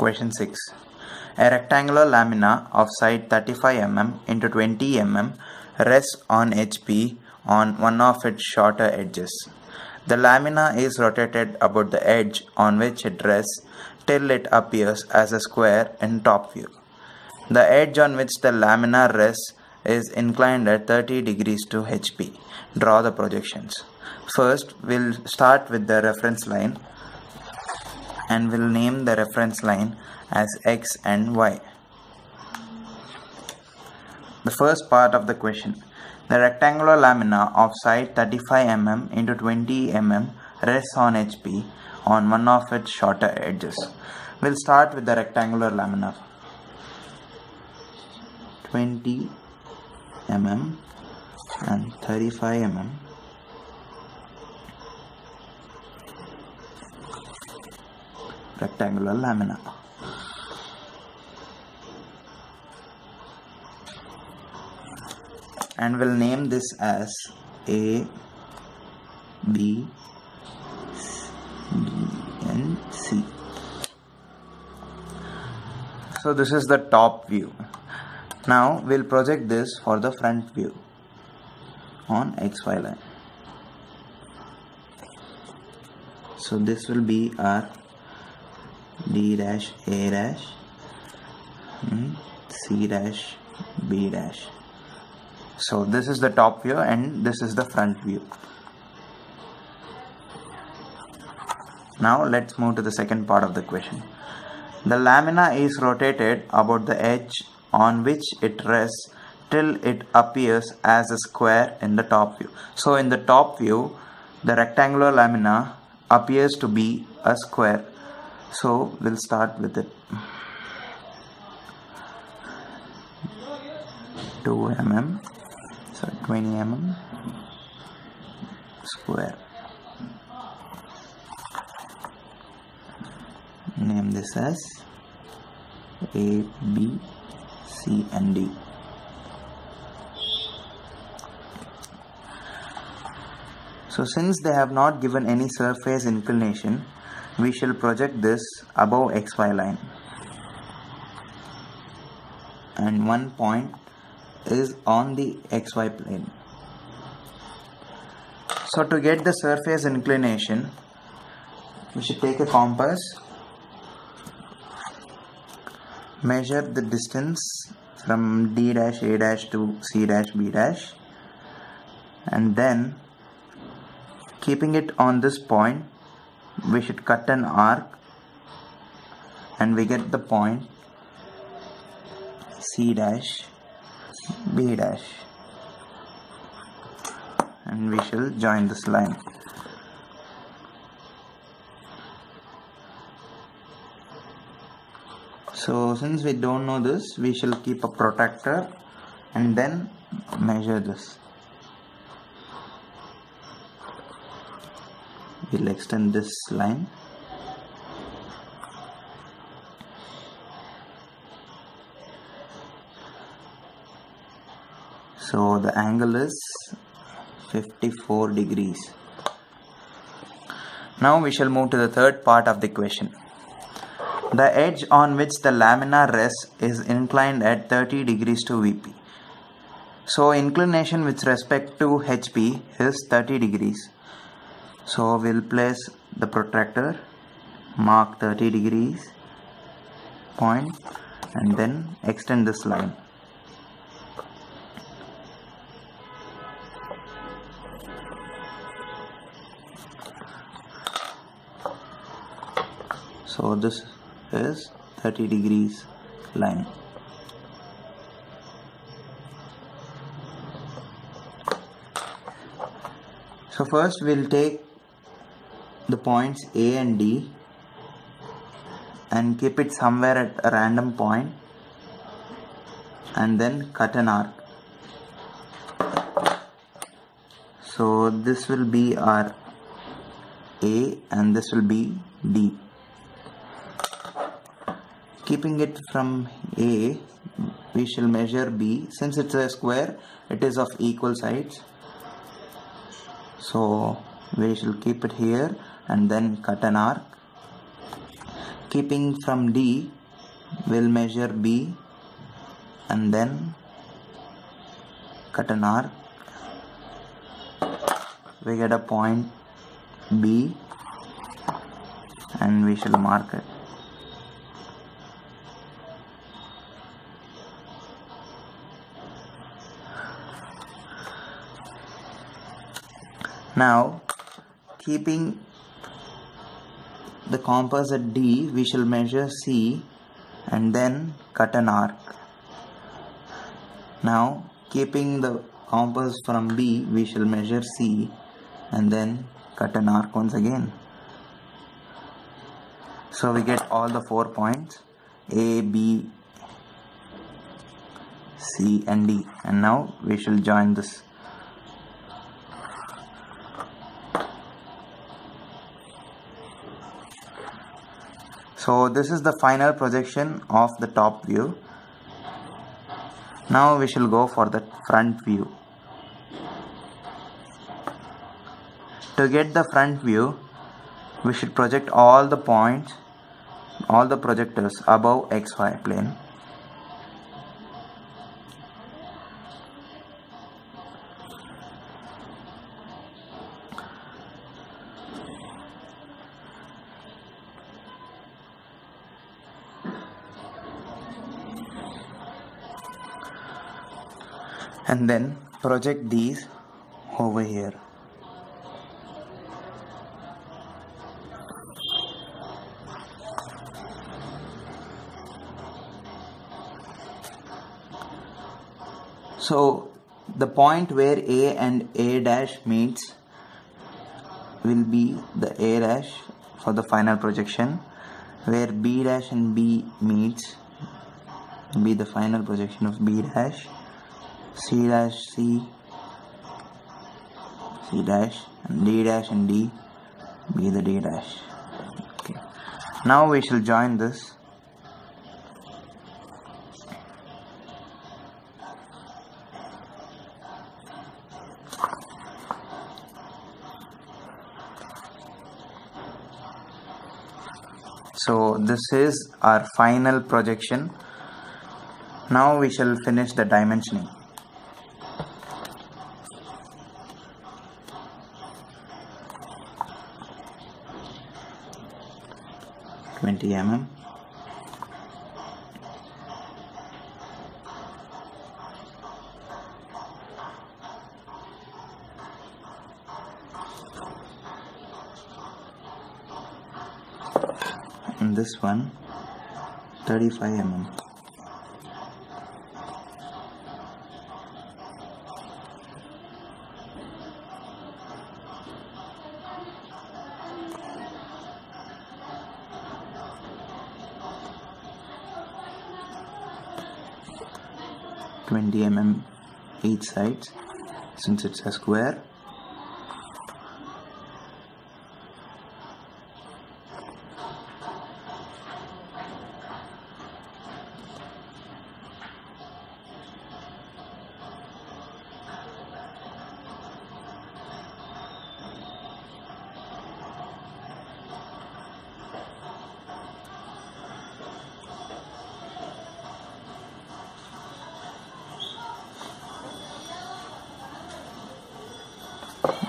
Question 6. A rectangular lamina of side 35 mm into 20 mm rests on HP on one of its shorter edges. The lamina is rotated about the edge on which it rests till it appears as a square in top view. The edge on which the lamina rests is inclined at 30 degrees to HP. Draw the projections. First, we'll start with the reference line and we'll name the reference line as x and y. The first part of the question. The rectangular lamina of side 35 mm into 20 mm rests on HP on one of its shorter edges. We'll start with the rectangular lamina. 20 mm and 35 mm rectangular lamina. And we'll name this as A, B, B, and C. So this is the top view. Now we'll project this for the front view on XY line. So this will be our D dash A dash and hmm, C dash B dash. So this is the top view and this is the front view. Now let's move to the second part of the question. The lamina is rotated about the edge on which it rests till it appears as a square in the top view. So in the top view, the rectangular lamina appears to be a square. So we'll start with it. 2 mm, so 20 mm square. Name this as A, B, C and D. So since they have not given any surface inclination, we shall project this above xy line. And one point is on the xy plane. So to get the surface inclination, we should take a compass, measure the distance from D dash A dash to C dash B dash and then keeping it on this point we should cut an arc and we get the point C dash B dash and we shall join this line. So since we don't know this we shall keep a protractor and then measure this we'll extend this line so the angle is 54 degrees now we shall move to the third part of the question the edge on which the lamina rests is inclined at 30 degrees to VP. So inclination with respect to HP is 30 degrees. So we'll place the protractor, mark 30 degrees, point and then extend this line. So this is 30 degrees line. So first we'll take the points A and D and keep it somewhere at a random point and then cut an arc. So this will be our A and this will be D. Keeping it from A we shall measure B. Since it's a square it is of equal sides. So we shall keep it here and then cut an arc. Keeping from D we'll measure B and then cut an arc. We get a point B and we shall mark it. Now keeping the compass at D we shall measure C and then cut an arc. Now keeping the compass from B we shall measure C and then cut an arc once again. So we get all the four points A B C and D. And now we shall join this so this is the final projection of the top view. Now we shall go for the front view. To get the front view we should project all the points all the projectors above xy plane and then project these over here. So the point where A and A dash meets will be the A dash for the final projection where B dash and B meets will be the final projection of B dash C dash C C dash and D dash and D be the D dash. Okay. Now we shall join this. So this is our final projection. Now we shall finish the dimensioning Twenty mm and this one 35 mm Twenty mm each side since it's a square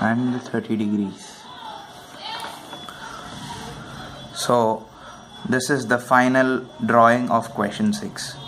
and 30 degrees. So this is the final drawing of question 6